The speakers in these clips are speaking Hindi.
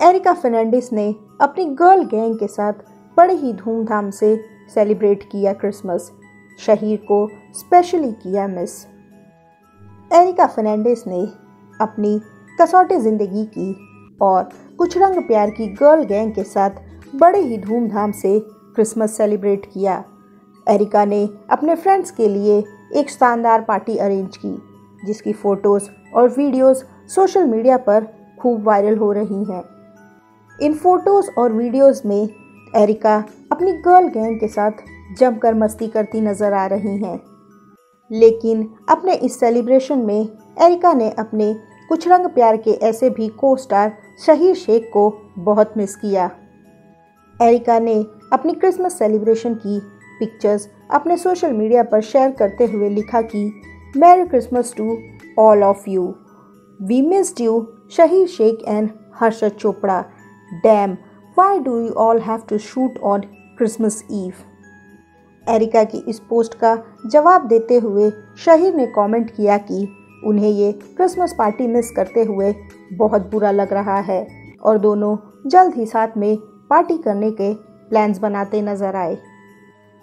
एरिका फर्नांडिस ने अपनी गर्ल गैंग के साथ बड़े ही धूमधाम से सेलिब्रेट किया क्रिसमस। शहीर को स्पेशली किया मिस। एरिका फर्नांडिस ने अपनी कसौटी ज़िंदगी की और कुछ रंग प्यार की गर्ल गैंग के साथ बड़े ही धूमधाम से क्रिसमस सेलिब्रेट किया। एरिका ने अपने फ्रेंड्स के लिए एक शानदार पार्टी अरेंज की, जिसकी फ़ोटोज़ और वीडियोस सोशल मीडिया पर खूब वायरल हो रही हैं। इन फ़ोटोज़ और वीडियोस में एरिका अपनी गर्ल गैंग के साथ जमकर मस्ती करती नज़र आ रही हैं। लेकिन अपने इस सेलिब्रेशन में एरिका ने अपने कुछ रंग प्यार के ऐसे भी को स्टार शहीर शेख को बहुत मिस किया। एरिका ने अपनी क्रिसमस सेलिब्रेशन की पिक्चर्स अपने सोशल मीडिया पर शेयर करते हुए लिखा कि merry Christmas to all of you we missed you Shaheer Sheikh and Harshad Chopra. Damn why do you all have to shoot on Christmas eve Erica की इस पोस्ट का जवाब देते हुए शहीर ने कमेंट किया कि उन्हें ये क्रिसमस पार्टी मिस करते हुए बहुत बुरा लग रहा है और दोनों जल्द ही साथ में पार्टी करने के प्लान्स बनाते नज़र आए।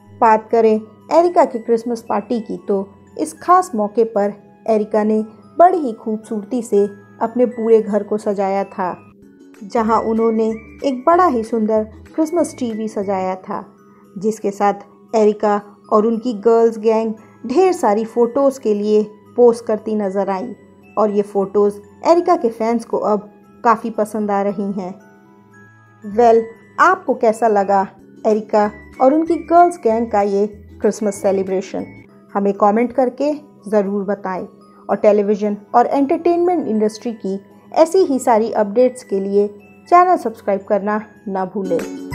बात करें एरिका की क्रिसमस पार्टी की तो इस खास मौके पर एरिका ने बड़ी ही खूबसूरती से अपने पूरे घर को सजाया था। जहाँ उन्होंने एक बड़ा ही सुंदर क्रिसमस ट्री भी सजाया था जिसके साथ एरिका और उनकी गर्ल्स गैंग ढेर सारी फ़ोटोज़ के लिए पोस्ट करती नज़र आई और ये फ़ोटोज़ एरिका के फैंस को अब काफ़ी पसंद आ रही हैं। वेल well, आपको कैसा लगा एरिका और उनकी गर्ल्स गैंग का ये क्रिसमस सेलिब्रेशन? हमें कमेंट करके ज़रूर बताएँ और टेलीविज़न और एंटरटेनमेंट इंडस्ट्री की ऐसी ही सारी अपडेट्स के लिए चैनल सब्सक्राइब करना ना भूलें।